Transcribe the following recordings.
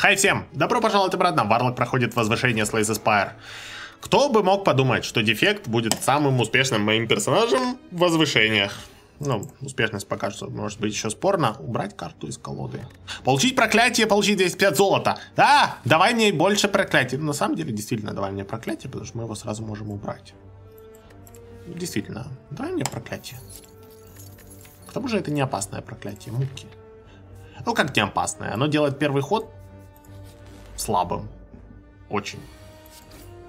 Хай всем! Добро пожаловать обратно! Варлок проходит возвышение Slays Aspire. Кто бы мог подумать, что Дефект будет самым успешным моим персонажем в возвышениях. Ну, успешность пока что может быть еще спорно. Убрать карту из колоды. Получить проклятие, получить 205 золота. Да, давай мне больше проклятий. На самом деле, действительно, давай мне проклятие, потому что мы его сразу можем убрать. Действительно, давай мне проклятие. К тому же это не опасное проклятие, муки. Ну, как не опасное? Оно делает первый ход слабым. Очень.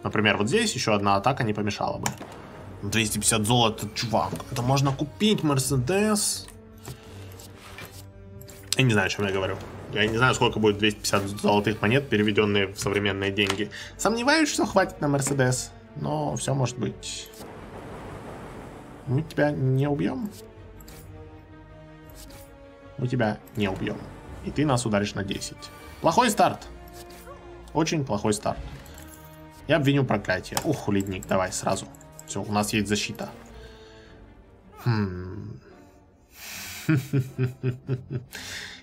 Например, вот здесь еще одна атака не помешала бы. 250 золота, чувак. Это можно купить, Мерседес. Я не знаю, о чем я говорю. Я не знаю, сколько будет 250 золотых монет, переведенные в современные деньги. Сомневаюсь, что хватит на Мерседес. Но все может быть. Мы тебя не убьем. Мы тебя не убьем. И ты нас ударишь на 10. Плохой старт. Очень плохой старт. Я обвиню проклятие. Ух, ледник, давай сразу. Все, у нас есть защита. Хм.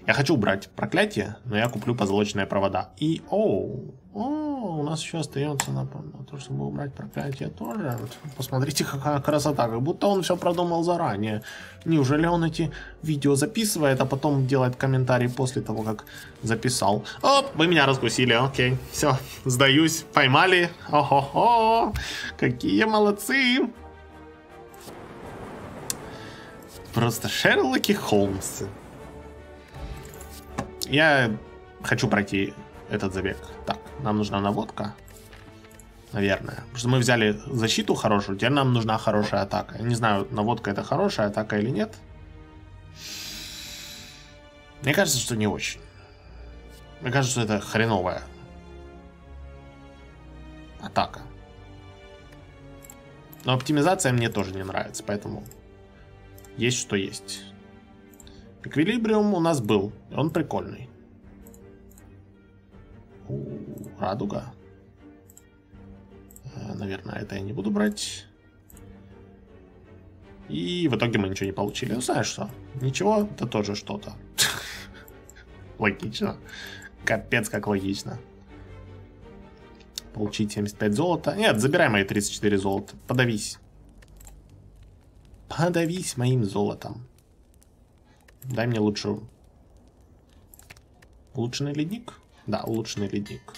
Я хочу убрать проклятие, но я куплю позолоченные провода. И, оу, о, у нас еще остается на, на то, чтобы убрать проклятие тоже. Посмотрите, какая красота, как будто он все продумал заранее. Неужели он эти видео записывает, а потом делает комментарий после того, как записал? Оп, вы меня раскусили, окей, все, сдаюсь, поймали. О-хо-хо, какие молодцы. Просто Шерлоки Холмсы. Я хочу пройти этот забег. Так, нам нужна наводка. Наверное. Потому что мы взяли защиту хорошую, теперь нам нужна хорошая атака. Я не знаю, наводка это хорошая атака или нет. Мне кажется, что не очень. Мне кажется, что это хреновая атака. Но оптимизация мне тоже не нравится, поэтому есть что есть. Эквилибриум у нас был. Он прикольный. У, радуга. Э, наверное, это я не буду брать. И в итоге мы ничего не получили. Ну, знаешь что? Ничего, это тоже что-то. Логично. Капец, как логично. Получить 75 золота. Нет, забирай мои 34 золота. Подавись. Подавись моим золотом. Дай мне лучше... Улучшенный ледник? Да, улучшенный ледник.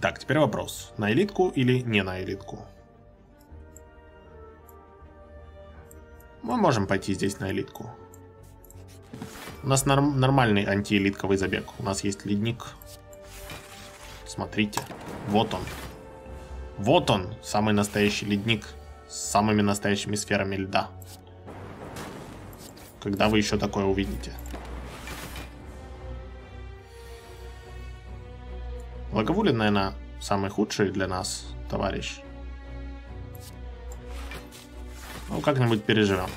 Так, теперь вопрос. На элитку или не на элитку? Мы можем пойти здесь на элитку. У нас норм нормальный антиэлитковый забег. У нас есть ледник. Смотрите. Вот он. Вот он, самый настоящий ледник с самыми настоящими сферами льда. Когда вы еще такое увидите? Лаговулин, наверное, самый худший для нас, товарищ. Ну, как-нибудь переживем.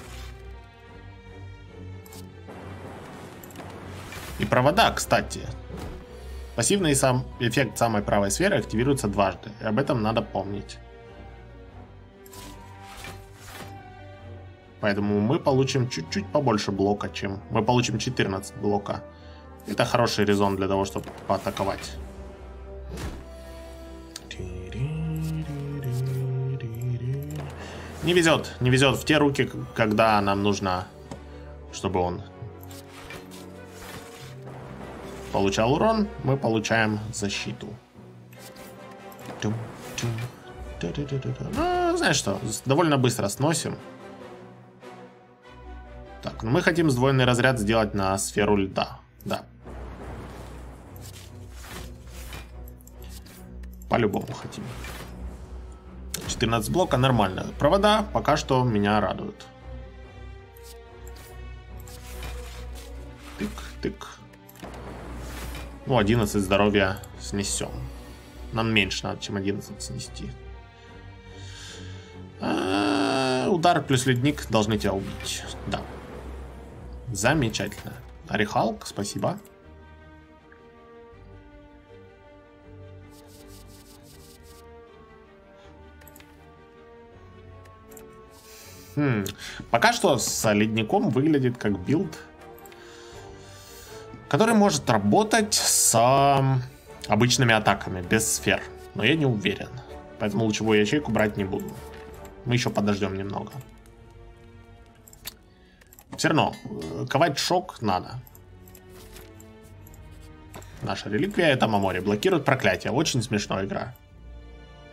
И провода, кстати. Пассивный сам эффект самой правой сферы активируется дважды, и об этом надо помнить. Поэтому мы получим чуть-чуть побольше блока, чем... Мы получим 14 блока. Это хороший резон для того, чтобы поатаковать. Не везет, не везет в те руки, когда нам нужно, чтобы он получал урон, мы получаем защиту. Ну, знаешь что, довольно быстро сносим. Так, мы хотим сдвоенный разряд сделать на сферу льда. Да. По-любому хотим. 14 блока нормально. Провода пока что меня радуют. Тык, тык. Ну, 11 здоровья снесем. Нам меньше надо, чем 11 снести. А -а -а, удар плюс ледник должны тебя убить. Да. Замечательно. Орихалк, спасибо. Хм. Пока что с ледником выглядит как билд который может работать с обычными атаками, без сфер. Но я не уверен. Поэтому лучевую ячейку брать не буду. Мы еще подождем немного. Все равно, э, ковать шок надо. Наша реликвия это Мамори. Блокирует проклятие. Очень смешная игра.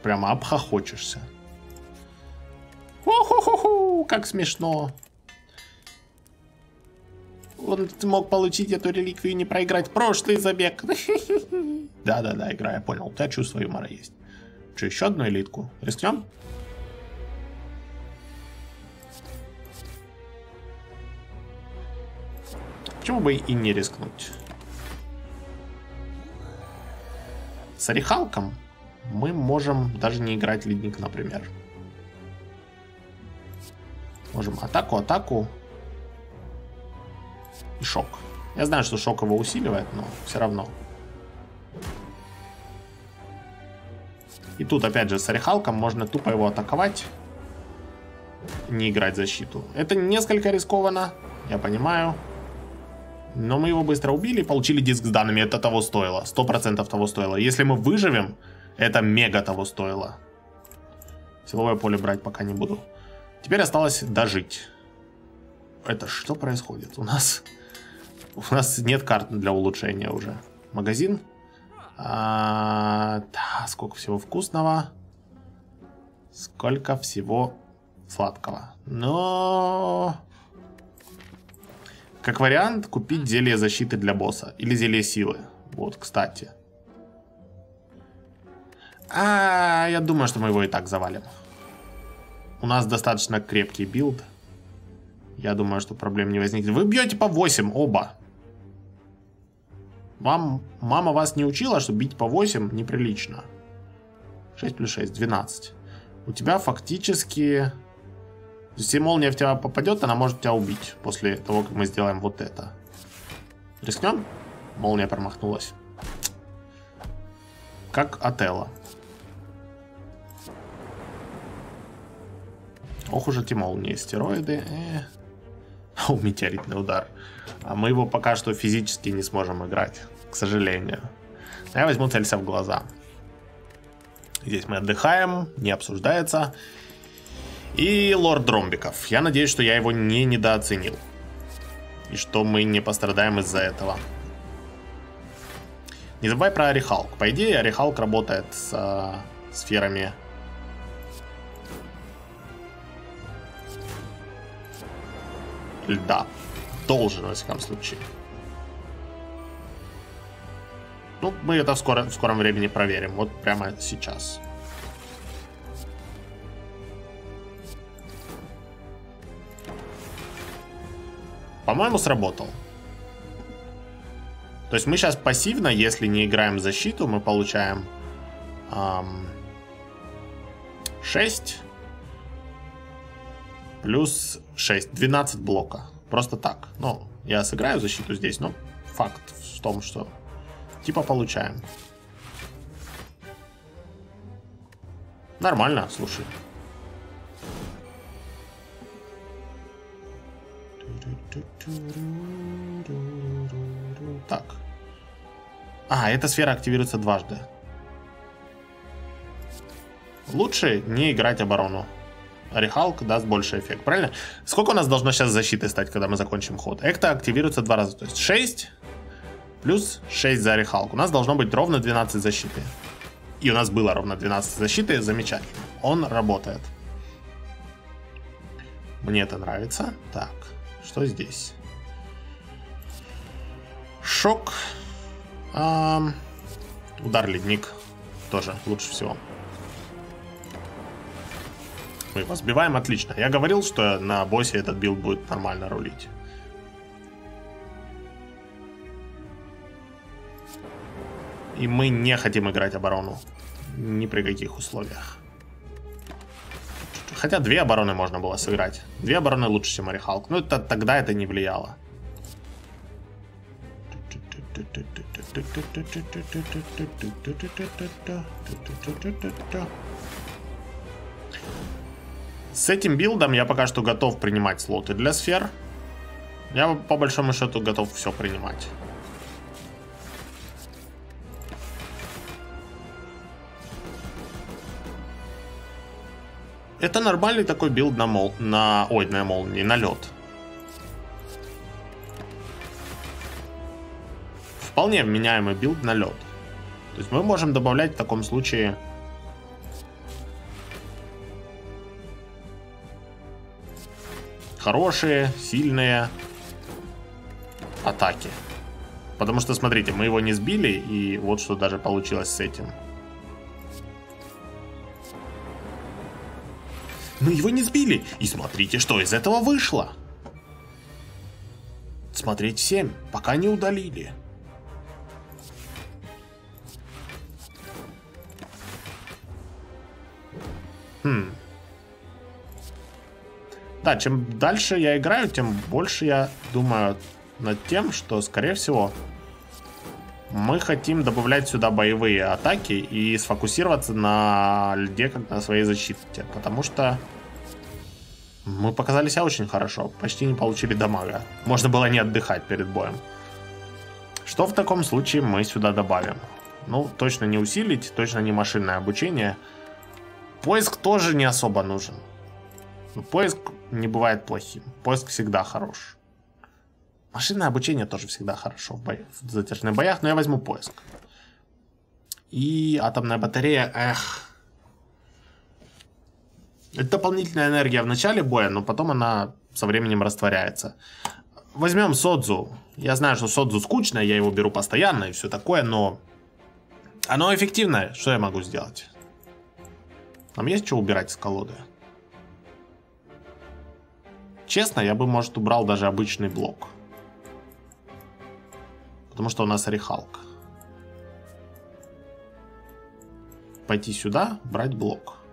Прямо обхохочешься. О-хо-хо-хо, как смешно. Он мог получить эту реликвию и не проиграть прошлый забег. Да-да-да, игра, я понял. У тебя чувство юмора есть. Что, еще одну элитку? Рискнем? Почему бы и не рискнуть? С Орехалком мы можем даже не играть ледник, например. Можем атаку, атаку и шок. Я знаю, что шок его усиливает, но все равно. И тут, опять же, с Орехалком можно тупо его атаковать. Не играть защиту. Это несколько рискованно, я понимаю. Но мы его быстро убили и получили диск с данными. Это того стоило. Сто процентов того стоило. Если мы выживем, это мега того стоило. Силовое поле брать пока не буду. Теперь осталось дожить. Это что происходит? У нас... У нас нет карт для улучшения уже. Магазин. А, да, сколько всего вкусного. Сколько всего сладкого. Но... Как вариант, купить зелье защиты для босса. Или зелье силы. Вот, кстати. А, я думаю, что мы его и так завалим. У нас достаточно крепкий билд. Я думаю, что проблем не возникнет. Вы бьете по 8 оба. Вам, мама вас не учила, что бить по 8 неприлично. 6 плюс 6, 12. У тебя фактически... Если молния в тебя попадет, она может тебя убить после того, как мы сделаем вот это. Рискнем? Молния промахнулась. Как Отелло. Ох уж эти молнии, стероиды. Э. У метеоритный удар. А мы его пока что физически не сможем играть к сожалению. Я возьму целься в глаза. Здесь мы отдыхаем, не обсуждается. И лорд Дромбиков. Я надеюсь, что я его не недооценил. И что мы не пострадаем из-за этого. Не забывай про Орехалк. По идее, Орехалк работает с э, сферами льда. Должен, во всяком случае. Ну, мы это в, скоро, в скором времени проверим. Вот прямо сейчас. По-моему, сработал. То есть мы сейчас пассивно, если не играем защиту, мы получаем эм, 6 плюс 6, 12 блока. Просто так. Ну, я сыграю защиту здесь, но факт в том, что Типа получаем. Нормально, слушай. Так. А, эта сфера активируется дважды. Лучше не играть оборону. Орехалк даст больше эффект, правильно? Сколько у нас должно сейчас защиты стать, когда мы закончим ход? Экта активируется два раза, то есть 6 Плюс 6 за Орехалк. У нас должно быть ровно 12 защиты. И у нас было ровно 12 защиты. Замечательно. Он работает. Мне это нравится. Так, что здесь? Шок. Эм, удар ледник. Тоже лучше всего. Мы его сбиваем, отлично. Я говорил, что на боссе этот билд будет нормально рулить. И мы не хотим играть оборону. Ни при каких условиях. Хотя две обороны можно было сыграть. Две обороны лучше, чем Орихалк. Но это, тогда это не влияло. С этим билдом я пока что готов принимать слоты для сфер. Я по большому счету готов все принимать. Это нормальный такой билд на мол... на... Ой, на молнии, на лед. Вполне вменяемый билд на лед. То есть мы можем добавлять в таком случае... Хорошие, сильные атаки. Потому что, смотрите, мы его не сбили, и вот что даже получилось с этим. Мы его не сбили, и смотрите, что из этого вышло. Смотреть всем, пока не удалили. Хм. Да, чем дальше я играю, тем больше я думаю над тем, что, скорее всего, мы хотим добавлять сюда боевые атаки и сфокусироваться на льде как на своей защите. Потому что мы показали себя очень хорошо. Почти не получили дамага. Можно было не отдыхать перед боем. Что в таком случае мы сюда добавим? Ну, точно не усилить, точно не машинное обучение. Поиск тоже не особо нужен. Поиск не бывает плохим. Поиск всегда хорош. Машинное обучение тоже всегда хорошо в, бо... в затяжных боях, но я возьму поиск. И атомная батарея, эх. Это дополнительная энергия в начале боя, но потом она со временем растворяется. Возьмем Содзу. Я знаю, что Содзу скучно, я его беру постоянно и все такое, но оно эффективное. Что я могу сделать? Нам есть что убирать из колоды? Честно, я бы, может, убрал даже обычный блок. Потому что у нас орехалка. Пойти сюда, брать блок.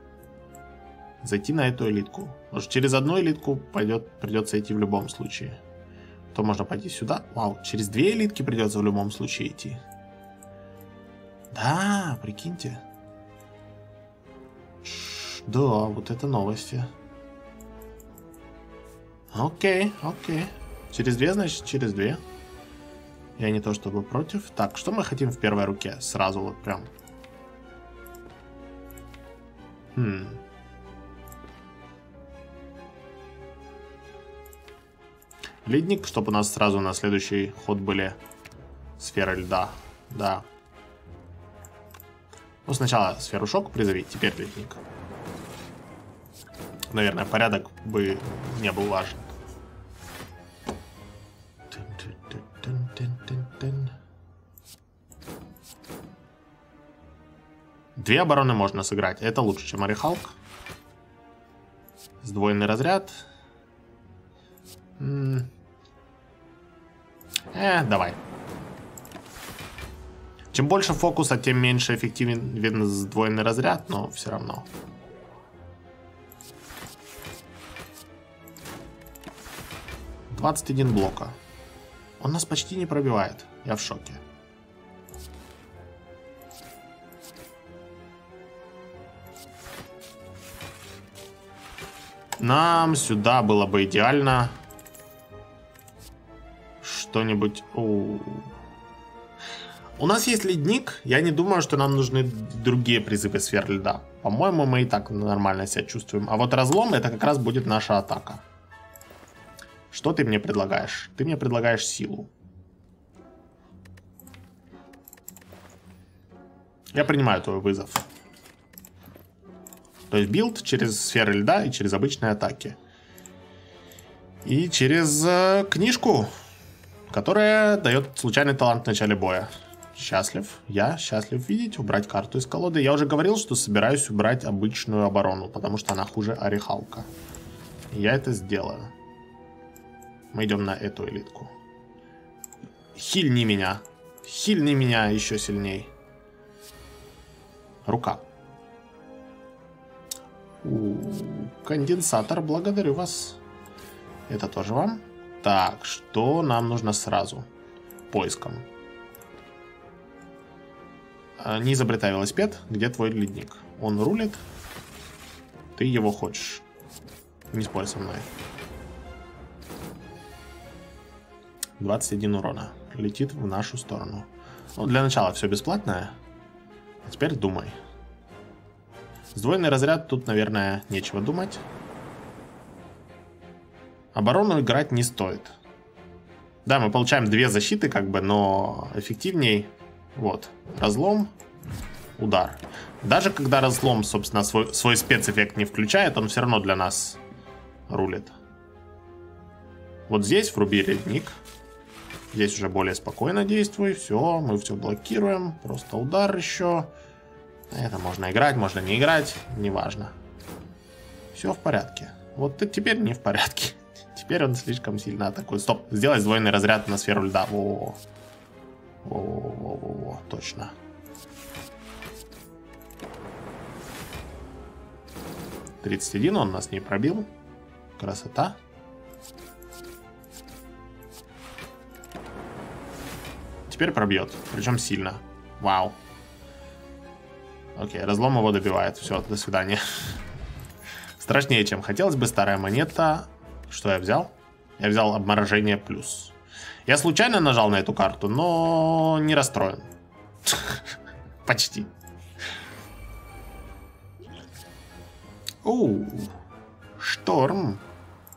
Зайти на эту элитку. Потому что через одну элитку пойдет, придется идти в любом случае. То можно пойти сюда. Вау, через две элитки придется в любом случае идти. Да, прикиньте. Ш да, вот это новости. Окей, окей. Через две, значит, через две. Я не то чтобы против. Так, что мы хотим в первой руке? Сразу вот прям. Хм. Ледник, чтобы у нас сразу на следующий ход были сферы льда. Да. Ну, сначала сферу шок призови, теперь ледник. Наверное, порядок бы не был важен. Две обороны можно сыграть. Это лучше, чем Орехалк. Сдвоенный разряд. Э, давай. Чем больше фокуса, тем меньше эффективен видно сдвоенный разряд, но все равно. Двадцать один блока. Он нас почти не пробивает. Я в шоке. Нам сюда было бы идеально что-нибудь... У нас есть ледник. Я не думаю, что нам нужны другие призывы сфер льда. По-моему, мы и так нормально себя чувствуем. А вот разлом это как раз будет наша атака. Что ты мне предлагаешь? Ты мне предлагаешь силу. Я принимаю твой вызов. То есть билд через сферы льда и через обычные атаки. И через э, книжку, которая дает случайный талант в начале боя. Счастлив. Я счастлив видеть, убрать карту из колоды. Я уже говорил, что собираюсь убрать обычную оборону, потому что она хуже Орихалка. Я это сделаю. Мы идем на эту элитку. Хильни меня. Хильни меня еще сильней. Рука. У, конденсатор, благодарю вас. Это тоже вам. Так, что нам нужно сразу? Поиском. А, не изобретай велосипед. Где твой ледник? Он рулит. Ты его хочешь. Не спорь со мной. 21 урона. Летит в нашу сторону. Ну, для начала все бесплатное. А теперь думай. Сдвоенный разряд тут, наверное, нечего думать. Оборону играть не стоит. Да, мы получаем две защиты, как бы, но эффективней. Вот, разлом, удар. Даже когда разлом, собственно, свой, свой спецэффект не включает, он все равно для нас рулит. Вот здесь вруби ледник. Здесь уже более спокойно действуй. Все, мы все блокируем. Просто удар еще. Это можно играть, можно не играть. Неважно. Все в порядке. Вот теперь не в порядке. Теперь он слишком сильно атакует. Стоп, сделай сдвоенный разряд на сферу льда. Во, во, во, во, во, точно. Тридцать один он нас не пробил. Красота. Теперь пробьет. Причем сильно. Вау. Окей, разлом его добивает. Все, до свидания. Страшнее, чем хотелось бы. Старая монета. Что я взял? Я взял обморожение плюс. Я случайно нажал на эту карту, но не расстроен. Почти. Оу. Шторм.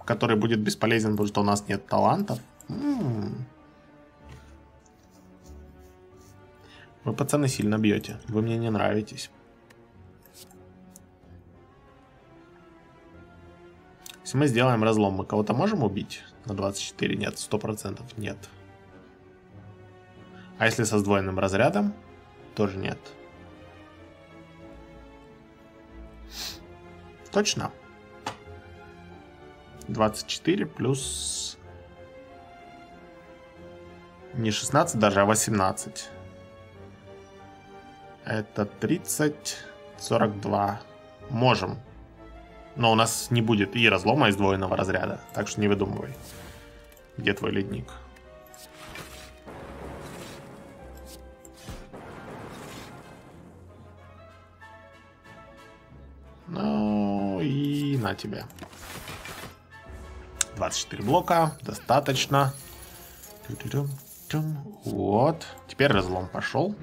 Который будет бесполезен, потому что у нас нет талантов. Вы, пацаны, сильно бьете. Вы мне не нравитесь. Если мы сделаем разлом, мы кого-то можем убить? На 24 нет, 100% нет. А если со сдвоенным разрядом? Тоже нет. Точно. 24 плюс... Не 16 даже, а 18. Это 30, 42. Можем. Но у нас не будет и разлома из двойного разряда. Так что не выдумывай. Где твой ледник? Ну и на тебе. 24 блока. Достаточно. Вот. Теперь разлом пошел.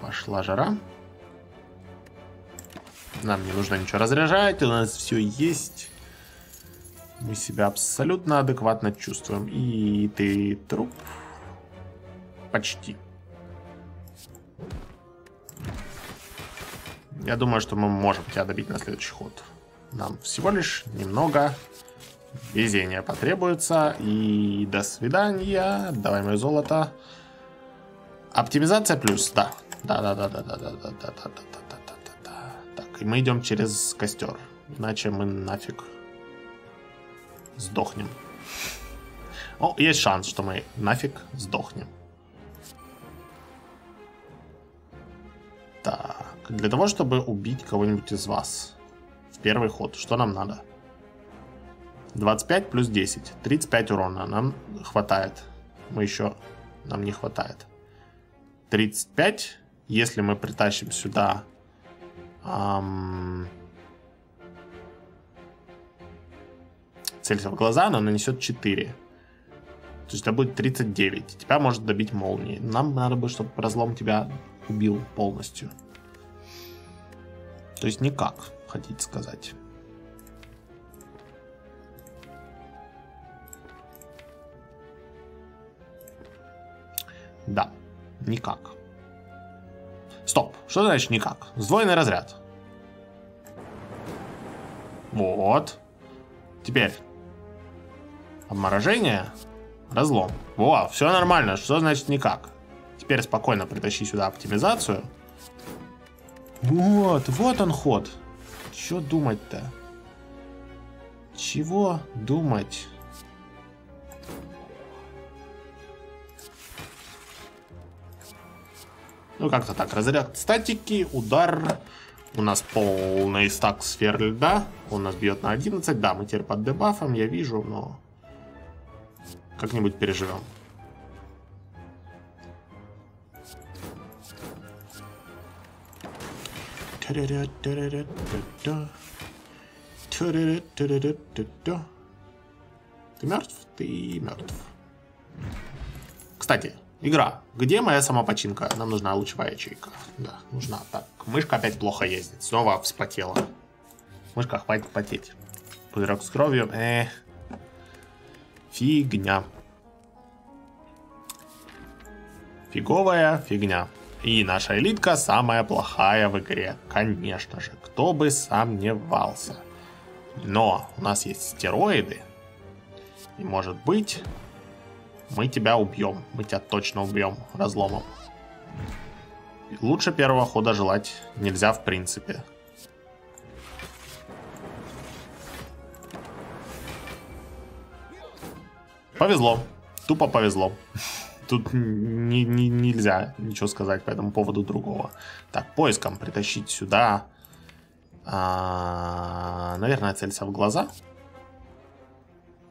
Пошла жара. Нам не нужно ничего разряжать, у нас все есть. Мы себя абсолютно адекватно чувствуем. И ты труп. Почти. Я думаю, что мы можем тебя добить на следующий ход. Нам всего лишь немного везения потребуется. И до свидания. Давай мое золото. Оптимизация плюс, да. Да-да-да-да-да-да-да-да-да-да-да-да. И мы идем через костер. Иначе мы нафиг сдохнем. О, есть шанс, что мы нафиг сдохнем. Так, для того, чтобы убить кого-нибудь из вас в первый ход, что нам надо? 25 плюс 10. 35 урона. Нам хватает. Мы еще... Нам не хватает. 35 если мы притащим сюда эм, целься в глаза, она нанесет 4. То есть это будет 39. Тебя может добить молнией. Нам надо бы, чтобы разлом тебя убил полностью. То есть никак, хотите сказать. Да, никак. Стоп. Что значит никак? Сдвоенный разряд. Вот. Теперь. Обморожение. Разлом. Во, все нормально. Что значит никак? Теперь спокойно притащи сюда оптимизацию. Вот, вот он ход. Что думать-то? Чего думать? Ну, как-то так. Разряд статики, удар. У нас полный стак сфер льда. Он нас бьет на 11. Да, мы теперь под дебафом, я вижу, но... Как-нибудь переживем. Ты мертв? Ты мертв. Кстати, Игра. Где моя самопочинка? Нам нужна лучевая ячейка. Да, нужна. Так, мышка опять плохо ездит. Снова вспотела. Мышка, хватит потеть. Пузырек с кровью. Эх. Фигня. Фиговая фигня. И наша элитка самая плохая в игре. Конечно же, кто бы сомневался. Но у нас есть стероиды. И может быть, мы тебя убьем. Мы тебя точно убьем разломом. Лучше первого хода желать нельзя в принципе. Повезло. Тупо повезло. Тут не, не, нельзя ничего сказать по этому поводу другого. Так, поиском притащить сюда. А, наверное, целься в глаза.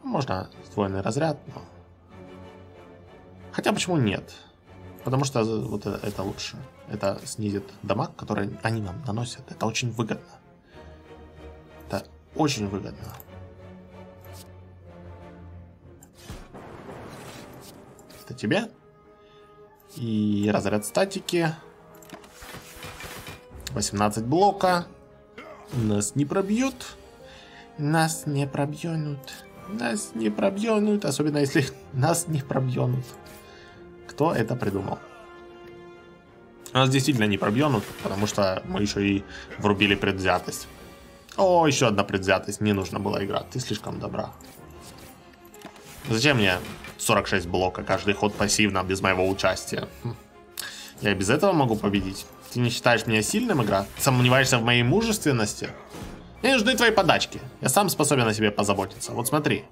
Можно сдвоенный разряд, но... Хотя почему нет? Потому что вот это, это лучше. Это снизит дамаг, который они нам наносят. Это очень выгодно. Это очень выгодно. Это тебе. И разряд статики. 18 блока. Нас не пробьют. Нас не пробьют. Нас не пробьют. Особенно если нас не пробьют. Кто это придумал? Нас действительно не пробьют, потому что мы еще и врубили предвзятость. О, еще одна предвзятость. Не нужно было играть. Ты слишком добра. Зачем мне 46 блока каждый ход пассивно, без моего участия? Хм. Я и без этого могу победить. Ты не считаешь меня сильным, игра? Сомневаешься в моей мужественности? Мне нужны твои подачки. Я сам способен о себе позаботиться. Вот смотри.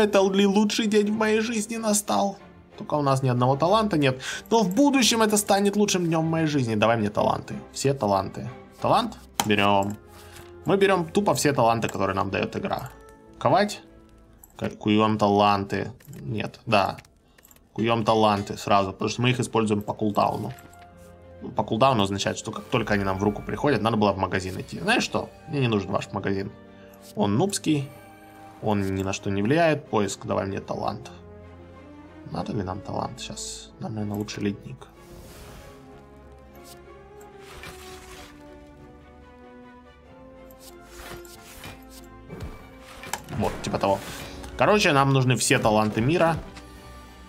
Это ли лучший день в моей жизни настал? Только у нас ни одного таланта нет. Но в будущем это станет лучшим днем в моей жизни. Давай мне таланты. Все таланты. Талант? Берем. Мы берем тупо все таланты, которые нам дает игра. Ковать? Куем таланты. Нет, да. Куем таланты сразу, потому что мы их используем по кулдауну. По кулдауну означает, что как только они нам в руку приходят, надо было в магазин идти. Знаешь что? Мне не нужен ваш магазин. Он нубский, он ни на что не влияет. Поиск, давай мне талант. Надо ли нам талант сейчас? Нам, наверное, лучше ледник. Вот, типа того. Короче, нам нужны все таланты мира.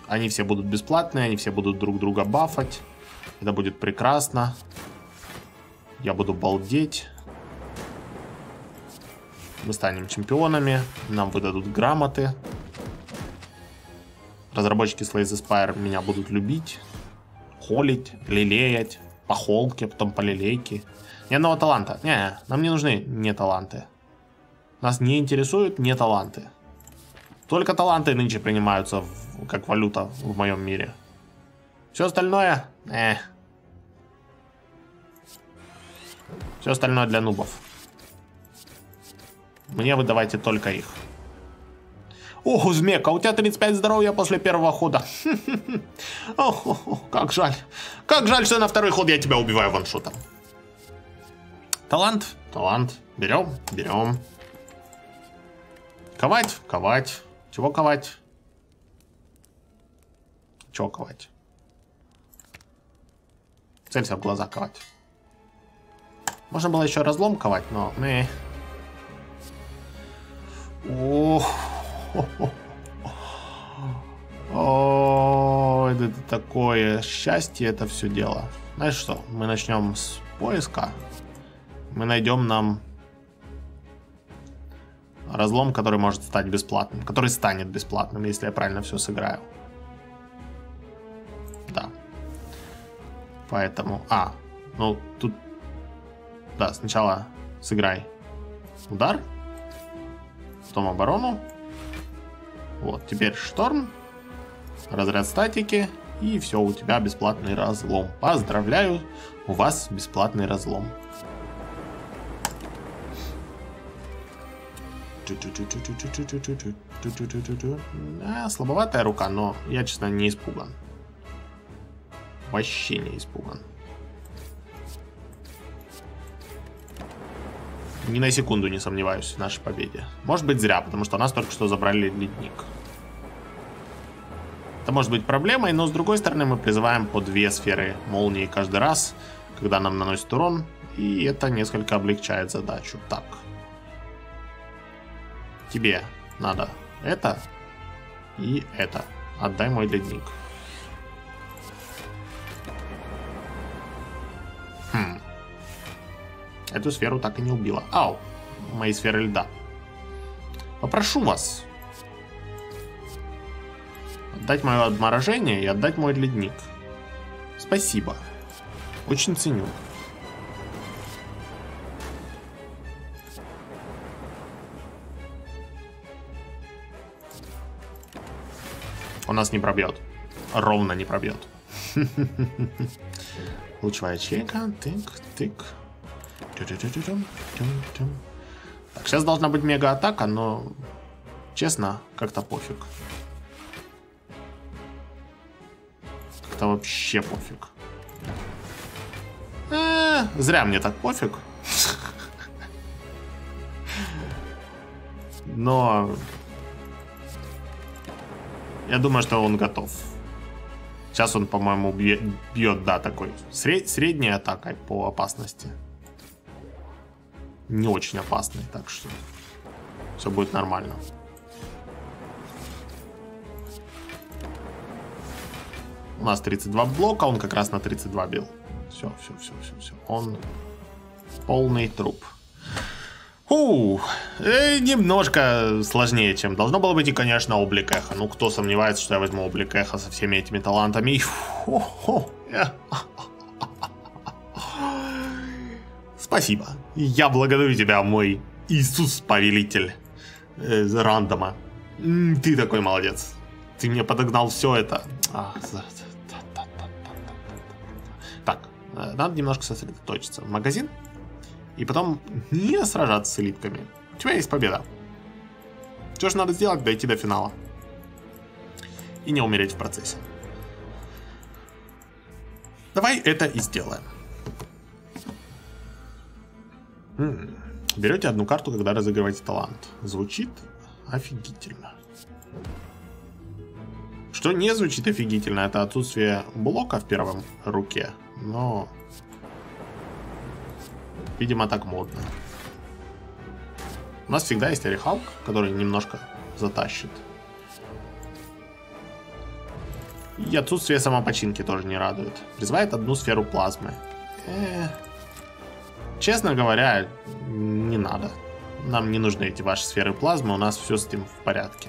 Они все будут бесплатные, они все будут друг друга бафать. Это будет прекрасно. Я буду балдеть. Мы станем чемпионами. Нам выдадут грамоты. Разработчики Slays Aspire меня будут любить, холить, лелеять, по холке, потом по лилейке. Ни одного таланта. Не, нам не нужны не таланты. Нас не интересуют не таланты. Только таланты нынче принимаются в, как валюта в моем мире. Все остальное, э. Все остальное для нубов. Мне вы давайте только их. Ох, Змек, а у тебя 35 здоровья после первого хода. Ох, как жаль. Как жаль, что на второй ход я тебя убиваю ваншотом. Талант? Талант. Берем? Берем. Ковать? Ковать. Чего ковать? Чего ковать? Целься в глаза ковать. Можно было еще разлом ковать, но... Э. Ох. О, это такое счастье, это все дело. Знаешь что, мы начнем с поиска. Мы найдем нам разлом, который может стать бесплатным. Который станет бесплатным, если я правильно все сыграю. Да. Поэтому... А, ну тут... Да, сначала сыграй удар. Потом оборону. Вот, теперь шторм, разряд статики, и все, у тебя бесплатный разлом. Поздравляю, у вас бесплатный разлом. А, слабоватая рука, но я, честно, не испуган. Вообще не испуган. Ни на секунду не сомневаюсь в нашей победе. Может быть зря, потому что нас только что забрали ледник. Это может быть проблемой, но с другой стороны мы призываем по две сферы молнии каждый раз, когда нам наносит урон, и это несколько облегчает задачу. Так. Тебе надо это и это. Отдай мой ледник. Эту сферу так и не убила. Ау, мои сферы льда. Попрошу вас отдать мое отморожение и отдать мой ледник. Спасибо. Очень ценю. Он нас не пробьет. Ровно не пробьет. Лучевая чека. Тык, тык. Так, сейчас должна быть мега-атака, но, честно, как-то пофиг. Как-то вообще пофиг. Э, зря мне так пофиг. Но я думаю, что он готов. Сейчас он, по-моему, бьет, да, такой сред, средней атакой по опасности. Не очень опасный, так что все будет нормально. У нас 32 блока, он как раз на 32 бил. Все, все, все, все, все. Он полный труп. Фу, э, немножко сложнее, чем должно было быть. И, конечно, облик эхо. Ну, кто сомневается, что я возьму облик эхо со всеми этими талантами. Фу, Спасибо. Я благодарю тебя, мой Иисус-повелитель э, рандома. Ты такой молодец. Ты мне подогнал все это. Так, надо немножко сосредоточиться. Магазин? И потом не сражаться с элитками. У тебя есть победа. Что же надо сделать? Дойти до финала. И не умереть в процессе. Давай это и сделаем. Берете одну карту, когда разыгрываете талант. Звучит офигительно. Что не звучит офигительно, это отсутствие блока в первом руке. Но Видимо, так модно. У нас всегда есть Орехалк, который немножко затащит. И отсутствие самопочинки тоже не радует. Призывает одну сферу плазмы. Э, честно говоря, не надо. Нам не нужны эти ваши сферы плазмы, у нас все с этим в порядке.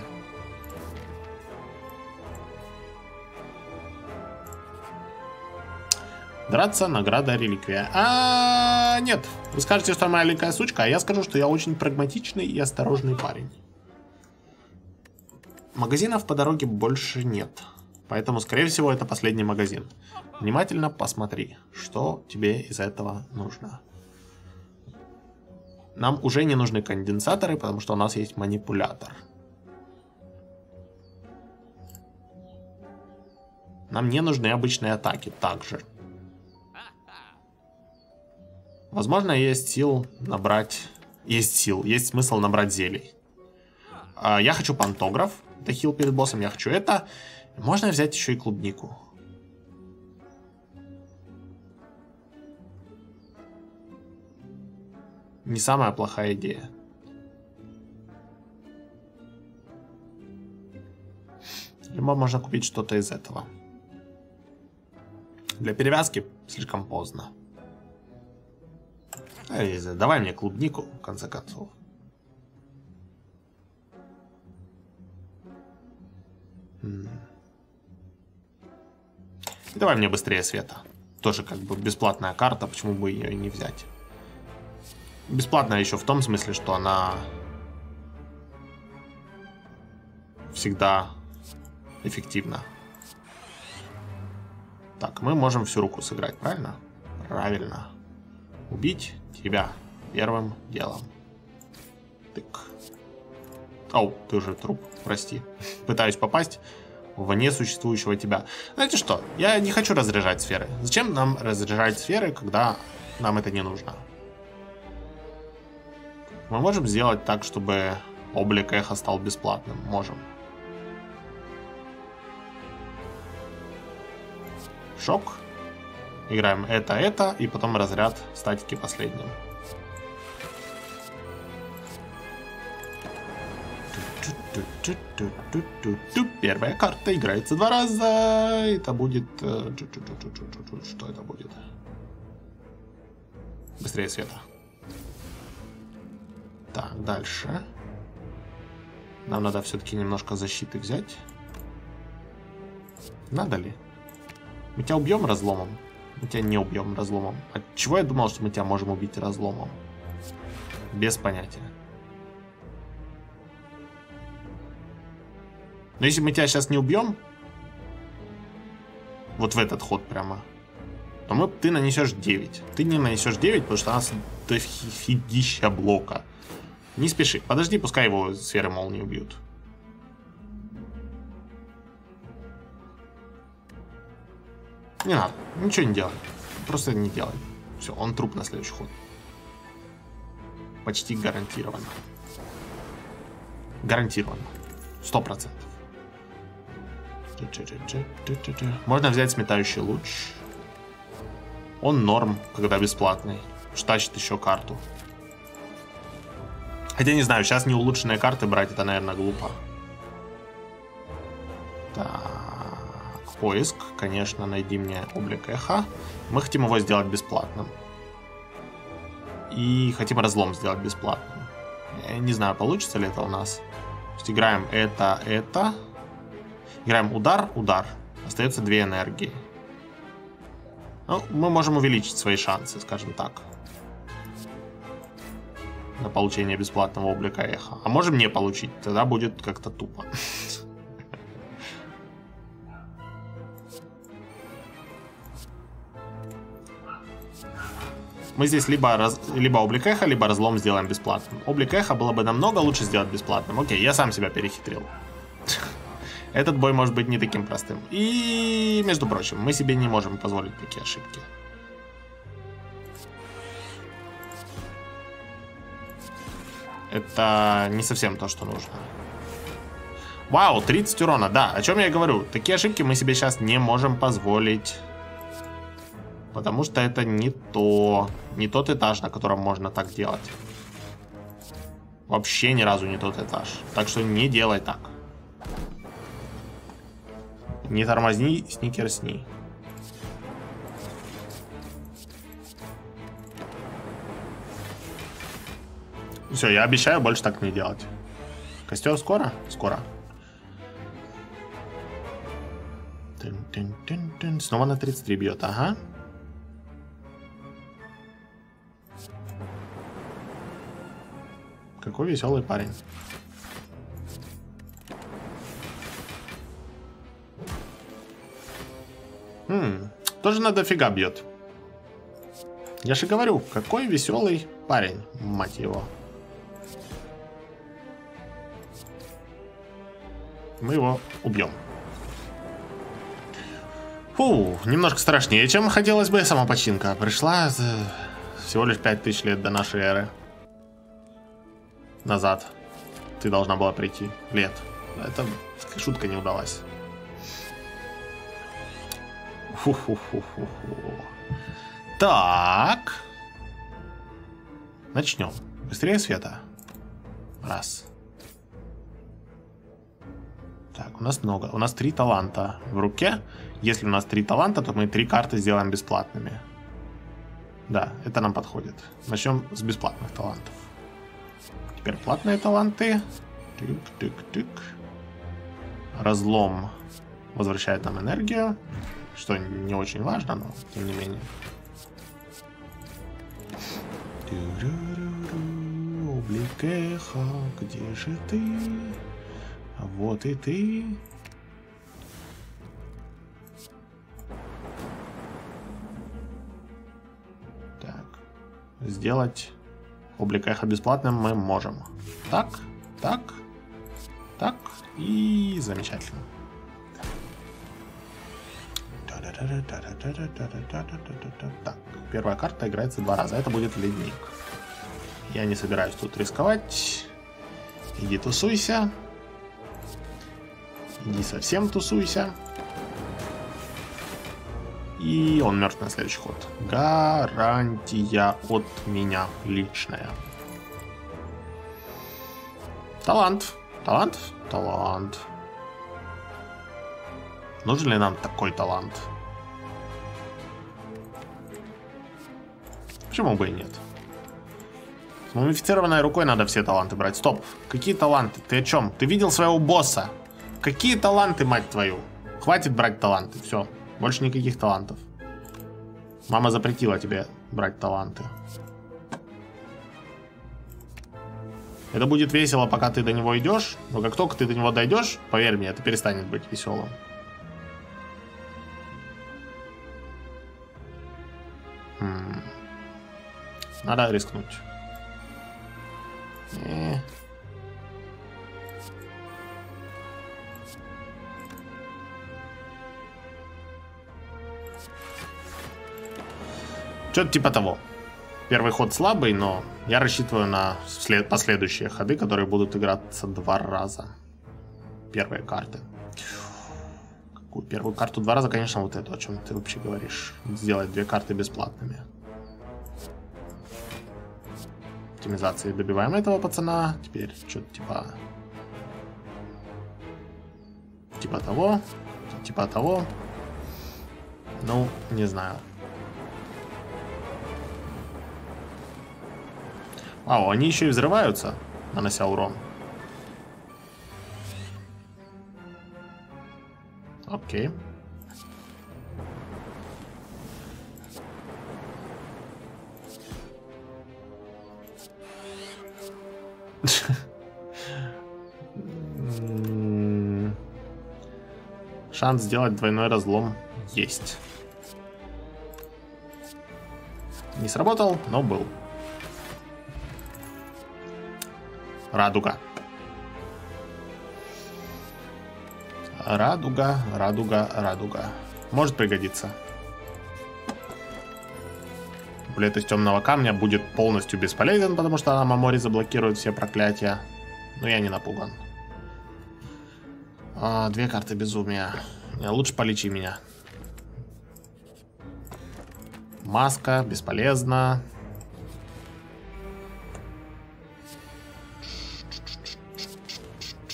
Драться, награда, реликвия. А, нет. Вы скажете, что я маленькая сучка, а я скажу, что я очень прагматичный и осторожный парень. Магазинов по дороге больше нет. Поэтому, скорее всего, это последний магазин. Внимательно посмотри, что тебе из этого нужно. Нам уже не нужны конденсаторы, потому что у нас есть манипулятор. Нам не нужны обычные атаки также. Возможно, есть сил набрать... Есть сил, есть смысл набрать зелий. А, я хочу пантограф. Это хил перед боссом. Я хочу это. Можно взять еще и клубнику. Не самая плохая идея. Либо можно купить что-то из этого. Для перевязки слишком поздно. Элиза, давай мне клубнику, в конце концов. И давай мне быстрее света. Тоже как бы бесплатная карта, почему бы ее и не взять. Бесплатная еще в том смысле, что она всегда эффективна. Так, мы можем всю руку сыграть, правильно? Правильно. Убить тебя первым делом. Тык. Оу, ты уже труп, прости. Пытаюсь попасть вне существующего тебя. Знаете что, я не хочу разряжать сферы. Зачем нам разряжать сферы, когда нам это не нужно? Мы можем сделать так, чтобы облик эхо стал бесплатным? Можем. Шок. Играем это, это, и потом разряд статики последним. Первая карта играется два раза. Это будет... Э, что это будет? Быстрее света. Так, дальше. Нам надо все-таки немножко защиты взять. Надо ли? Мы тебя убьем разломом? Мы тебя не убьем разломом. От чего я думал, что мы тебя можем убить разломом? Без понятия. Но если мы тебя сейчас не убьем, вот в этот ход прямо, то мы, ты нанесешь 9. Ты не нанесешь 9, потому что у нас дофигища блока. Не спеши. Подожди, пускай его сферы молнии убьют. Не надо. Ничего не делай. Просто не делай. Все, он труп на следующий ход. Почти гарантированно. Гарантированно. Сто процентов. Можно взять сметающий луч. Он норм, когда бесплатный. Штачит еще карту. Хотя не знаю, сейчас не улучшенные карты брать, это, наверное, глупо. Так, поиск. Конечно, найди мне облик эхо. Мы хотим его сделать бесплатным. И хотим разлом сделать бесплатным. Я не знаю, получится ли это у нас. То есть играем это, это. Играем удар, удар. Остается две энергии. Ну, мы можем увеличить свои шансы, скажем так. На получение бесплатного облика эхо. А можем не получить, тогда будет как-то тупо. Мы здесь либо, раз, либо облик эхо, либо разлом сделаем бесплатным. Облик эхо было бы намного лучше сделать бесплатным. Окей, я сам себя перехитрил. Этот бой может быть не таким простым. И, между прочим, мы себе не можем позволить такие ошибки. Это не совсем то, что нужно. Вау, 30 урона, да, о чем я говорю. Такие ошибки мы себе сейчас не можем позволить. Потому что это не то, не тот этаж, на котором можно так делать. Вообще ни разу не тот этаж. Так что не делай так. Не тормозни, сникерсни. Все, я обещаю больше так не делать. Костер скоро? Скоро. Тын -тын -тын -тын. Снова на 33 бьет, ага. Какой веселый парень. Хм, тоже на дофига бьет. Я же говорю, какой веселый парень, мать его. Мы его убьем. Фу, немножко страшнее, чем хотелось бы. Сама починка пришла всего лишь 5000 лет до нашей эры. Назад. Ты должна была прийти. Лет. Это шутка не удалась. Фу-фу-фу-фу-фу. Так. Начнем. Быстрее света. Раз. Так, у нас много. У нас три таланта в руке. Если у нас три таланта, то мы три карты сделаем бесплатными. Да, это нам подходит. Начнем с бесплатных талантов. Теперь платные таланты. Тык-тык-тык. Разлом возвращает нам энергию. Что не очень важно, но тем не менее. Облик эхо, где же ты? Вот и ты. Так. Сделать облик эхо бесплатным мы можем. Так, так, так и замечательно. Так, первая карта играется два раза. Это будет ледник. Я не собираюсь тут рисковать. Иди тусуйся. Иди совсем тусуйся. И он мертв на следующий ход. Гарантия от меня личная. Талант. Талант? Талант. Нужен ли нам такой талант? Почему бы и нет? С мумифицированной рукой надо все таланты брать. Стоп. Какие таланты? Ты о чем? Ты видел своего босса? Какие таланты, мать твою? Хватит брать таланты. Все. Больше никаких талантов. Мама запретила тебе брать таланты. Это будет весело, пока ты до него идешь, но как только ты до него дойдешь, поверь мне, это перестанет быть веселым. Хм. Надо рискнуть. Э. Что-то типа того. Первый ход слабый, но я рассчитываю на след последующие ходы, которые будут играться два раза. Первые карты. Какую первую карту два раза, конечно, вот эту, о чем ты вообще говоришь. Сделать две карты бесплатными. Оптимизации добиваем этого пацана. Теперь что-то типа... Типа того. Типа того. Ну, не знаю. А, они еще и взрываются, нанося урон. Окей. Шанс сделать двойной разлом есть. Не сработал, но был. Радуга. Радуга, радуга, радуга. Может пригодиться. Амулет из темного камня будет полностью бесполезен, потому что она Мамори заблокирует все проклятия. Но я не напуган. А, две карты безумия. Лучше полечи меня. Маска, бесполезно.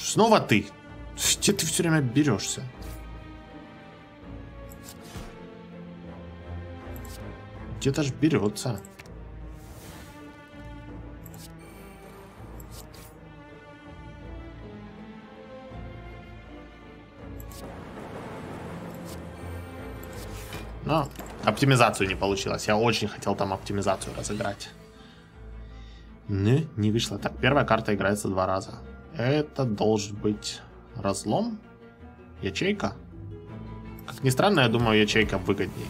Снова ты. Где ты все время берешься? Где-то ж берется. Но оптимизацию не получилось. Я очень хотел там оптимизацию разыграть. Не, не вышло. Так, первая карта играется два раза. Это должен быть разлом? Ячейка? Как ни странно, я думаю, ячейка выгоднее.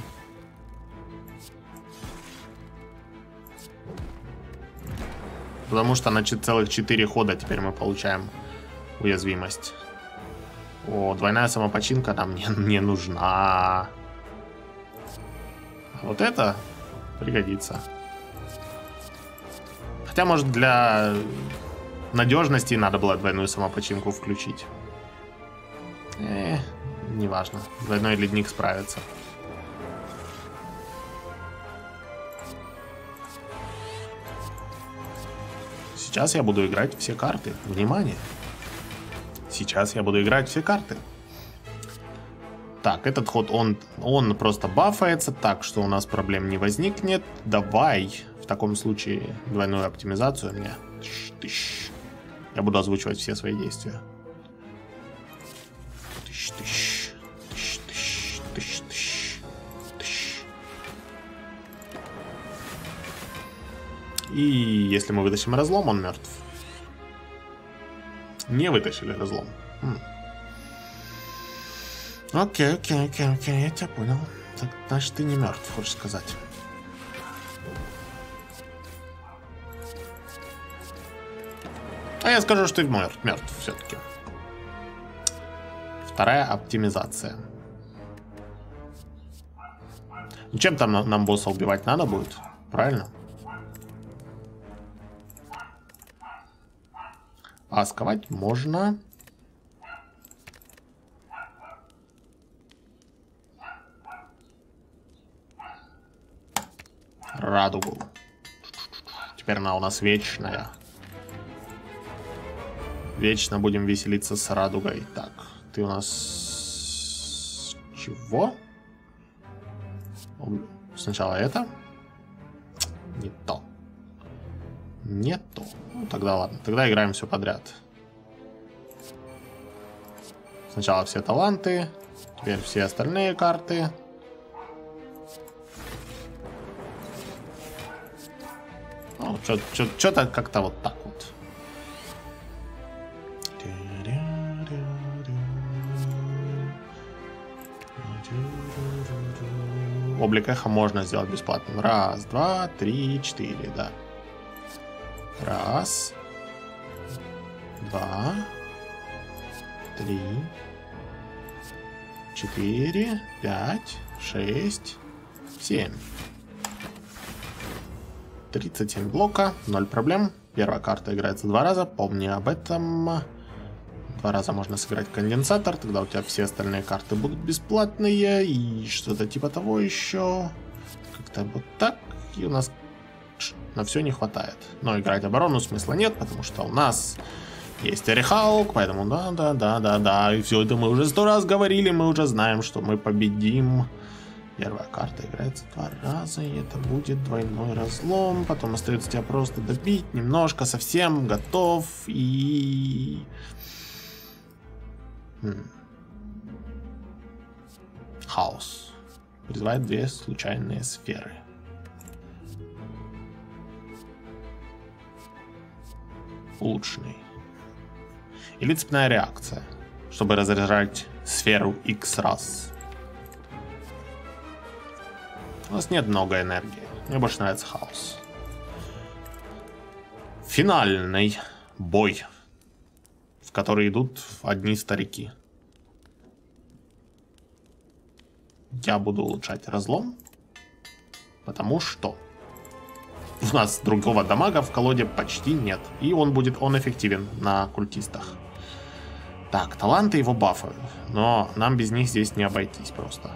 Потому что на целых 4 хода теперь мы получаем уязвимость. О, двойная самопочинка нам не, не нужна. Вот это пригодится. Хотя, может, для надежности надо было двойную самопочинку включить. Э, неважно. Двойной ледник справится. Сейчас я буду играть все карты. Внимание! Сейчас я буду играть все карты. Так, этот ход, он, он просто бафается, так что у нас проблем не возникнет. Давай, в таком случае, двойную оптимизацию мне. Тыщ, я буду озвучивать все свои действия. Тыщ, тыщ, тыщ, тыщ, тыщ, тыщ, тыщ. И если мы вытащим разлом, он мертв. Не вытащили разлом. Хм. Окей, окей, окей, окей, я тебя понял. Так, значит, ты не мертв, хочешь сказать. А я скажу, что ты мертв, мертв все-таки. Вторая оптимизация. Чем там нам босса убивать надо будет? Правильно? А сковать можно... Радугу. Теперь она у нас вечная. Вечно будем веселиться с радугой. Так, ты у нас... Чего? Сначала это. Не то. Не то. Ну, тогда ладно. Тогда играем все подряд. Сначала все таланты. Теперь все остальные карты. Ну, что-то как-то вот так вот. Облик эхо можно сделать бесплатным. Раз, два, три, четыре, да. Раз. Два. Три. Четыре. Пять. Шесть. Семь. 37 блока, 0 проблем. Первая карта играется два раза, помни об этом. Два раза можно сыграть конденсатор, тогда у тебя все остальные карты будут бесплатные. И что-то типа того еще. Как-то вот так. И у нас на все не хватает. Но играть оборону смысла нет, потому что у нас есть Орехалк, поэтому да-да-да-да-да. И все это мы уже сто раз говорили, мы уже знаем, что мы победим. Первая карта играется два раза, и это будет двойной разлом. Потом остается тебя просто добить немножко, совсем готов. И... Хаос. Призывает две случайные сферы. Улучшенный. Или цепная реакция, чтобы разряжать сферу X раз. У нас нет много энергии. Мне больше нравится хаос. Финальный бой, в который идут одни старики. Я буду улучшать разлом, потому что у нас другого дамага в колоде почти нет. И он будет, он эффективен на культистах. Так, таланты его бафы. Но нам без них здесь не обойтись просто.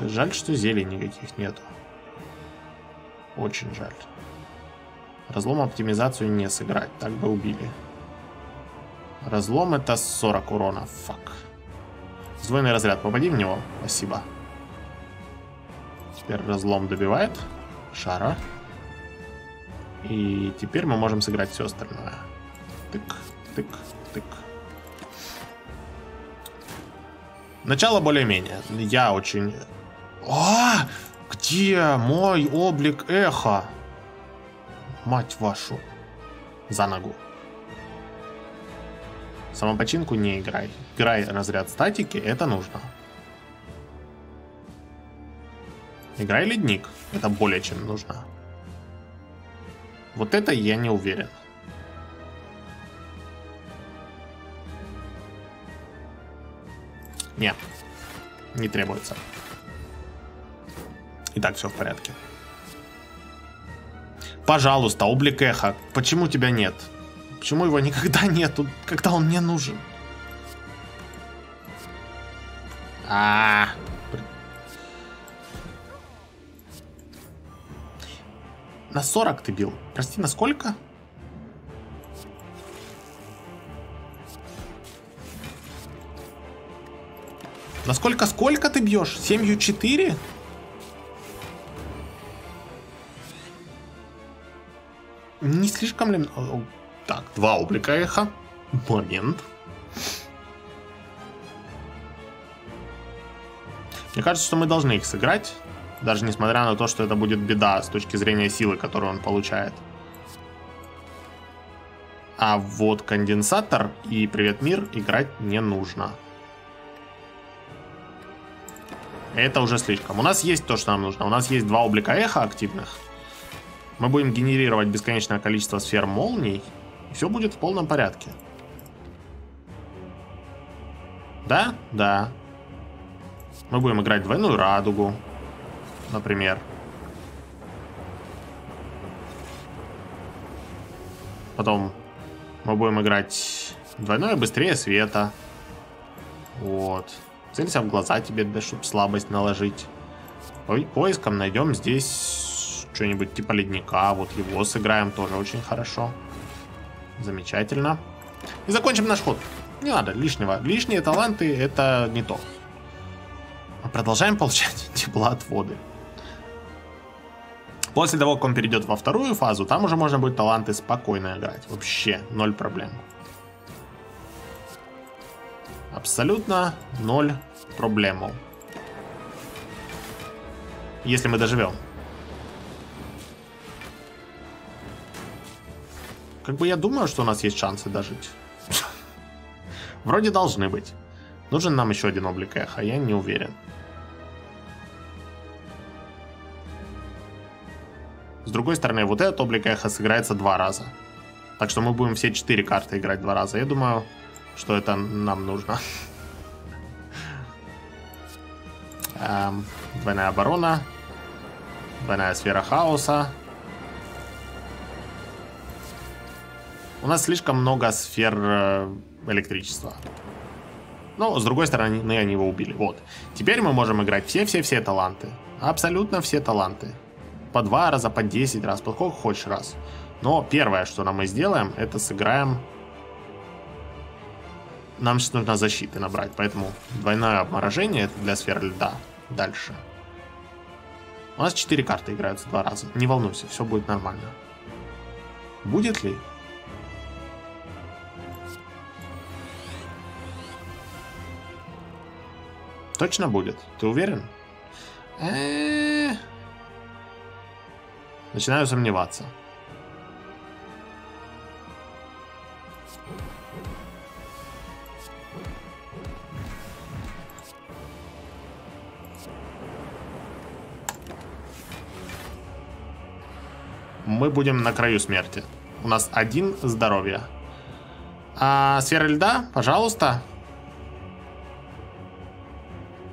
Жаль, что зелий никаких нету. Очень жаль. Разлом оптимизацию не сыграть, так бы убили. Разлом это 40 урона, фак. Сдвоенный разряд, попади в него, спасибо. Теперь разлом добивает шара. И теперь мы можем сыграть все остальное. Тык, тык, тык. Начало более-менее. Я очень а, где мой облик эхо? Мать вашу. За ногу. Самопочинку не играй. Играй разряд статики, это нужно. Играй ледник, это более чем нужно. Вот это я не уверен. Нет, не требуется. И так все в порядке. Пожалуйста, облик эхо. Почему тебя нет? Почему его никогда нету, когда он мне нужен? А, -а, -а. На 40 ты бил. Прости, на сколько? Насколько сколько ты бьешь? 7 4? Слишком ли... Так, два облика эхо. Момент. Мне кажется, что мы должны их сыграть. Даже несмотря на то, что это будет беда с точки зрения силы, которую он получает. А вот конденсатор и Привет Мир играть не нужно. Это уже слишком. У нас есть то, что нам нужно. У нас есть два облика эхо активных мы будем генерировать бесконечное количество сфер молний, и все будет в полном порядке. Да? Да. Мы будем играть двойную радугу, например. Потом мы будем играть двойное быстрее света. Вот. Целься в глаза тебе, да, чтобы слабость наложить. Поиском найдем здесь что-нибудь типа ледника. Вот его сыграем тоже очень хорошо. Замечательно. И закончим наш ход. Не надо лишнего. Лишние таланты это не то. Мы продолжаем получать тепла от воды. После того, как он перейдет во вторую фазу, там уже можно будет таланты спокойно играть. Вообще, ноль проблем. Абсолютно ноль проблем. Если мы доживем. Как бы я думаю, что у нас есть шансы дожить. Вроде должны быть. Нужен нам еще один облик эхо, я не уверен. С другой стороны, вот этот облик эхо сыграется два раза. Так что мы будем все четыре карты играть два раза. Я думаю, что это нам нужно. Эм, двойная оборона. Двойная сфера хаоса. У нас слишком много сфер э, электричества. Но, с другой стороны, они его убили. Вот. Теперь мы можем играть все-все-все таланты. Абсолютно все таланты. По два раза, по 10 раз, по сколько хочешь раз. Но первое, что нам мы сделаем, это сыграем... Нам сейчас нужно защиты набрать, поэтому двойное обморожение это для сферы льда. Дальше. У нас 4 карты играются два раза. Не волнуйся, все будет нормально. Будет ли? Точно будет? Ты уверен? Начинаю сомневаться. Мы будем на краю смерти. У нас один здоровье. А сфера льда, пожалуйста.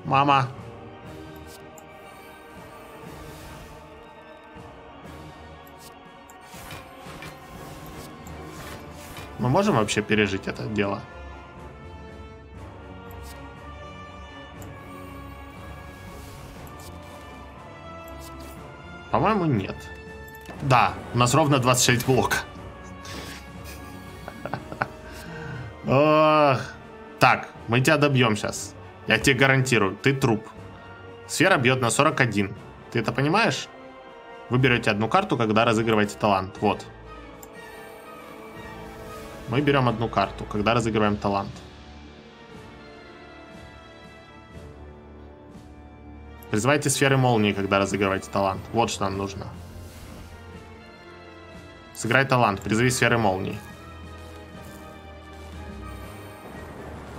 Мама. Мы можем вообще пережить это дело? По-моему, нет. Да, у нас ровно 26 блока. Так, мы тебя добьем сейчас. Я тебе гарантирую, ты труп. Сфера бьет на 41. Ты это понимаешь? Вы берете одну карту, когда разыгрываете талант. Вот. Мы берем одну карту, когда разыгрываем талант. Призывайте сферы молнии, когда разыгрываете талант. Вот что нам нужно. Сыграй талант, призови сферы молнии.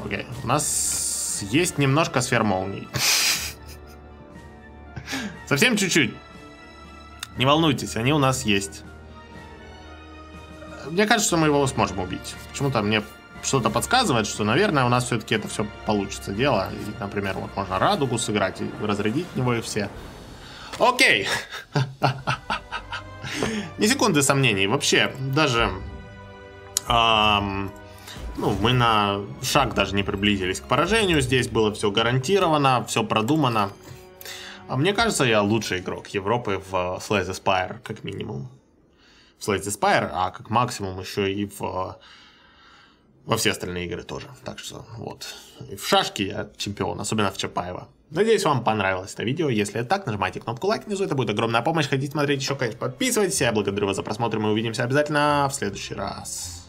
Окей, у нас есть немножко сфер молний. Совсем чуть-чуть. Не волнуйтесь, они у нас есть. Мне кажется, что мы его сможем убить. Почему-то мне что-то подсказывает, что, наверное, у нас все-таки это все получится дело. И, например, вот можно радугу сыграть и разрядить в него и все. Окей. Ни секунды сомнений. Вообще, даже... ну, мы на шаг даже не приблизились к поражению. Здесь было все гарантировано, все продумано. А мне кажется, я лучший игрок Европы в Slay the Spire, как минимум. В Slay the Spire, а как максимум еще и в во все остальные игры тоже. Так что вот. И в шашке я чемпион, особенно в Чапаева. Надеюсь, вам понравилось это видео. Если это так, нажимайте кнопку лайк внизу, это будет огромная помощь. Хотите смотреть еще, конечно, подписывайтесь. Я благодарю вас за просмотр, мы увидимся обязательно в следующий раз.